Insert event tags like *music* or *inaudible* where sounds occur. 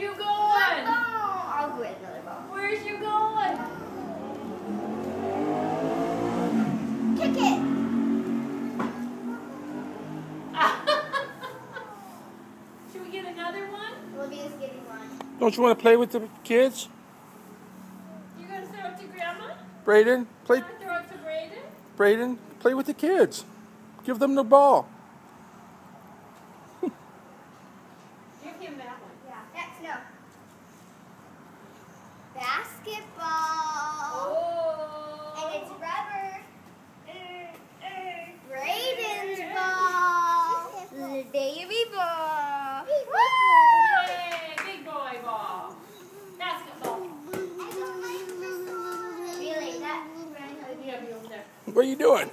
you going? No, I'll go with another ball. Where's you going? Kick it. *laughs* Should we get another one? Olivia's getting one. Don't you want to play with the kids? You going to throw it to Grandma? Brayden, play. Throw it to Brayden? Brayden, play with the kids. Give them the ball. Give him that one. Yeah. No. Basketball. Oh. And it's rubber. Brayden's ball. The baby ball. Big ball. Big boy ball. Basketball. Like really, that, right, What are you doing?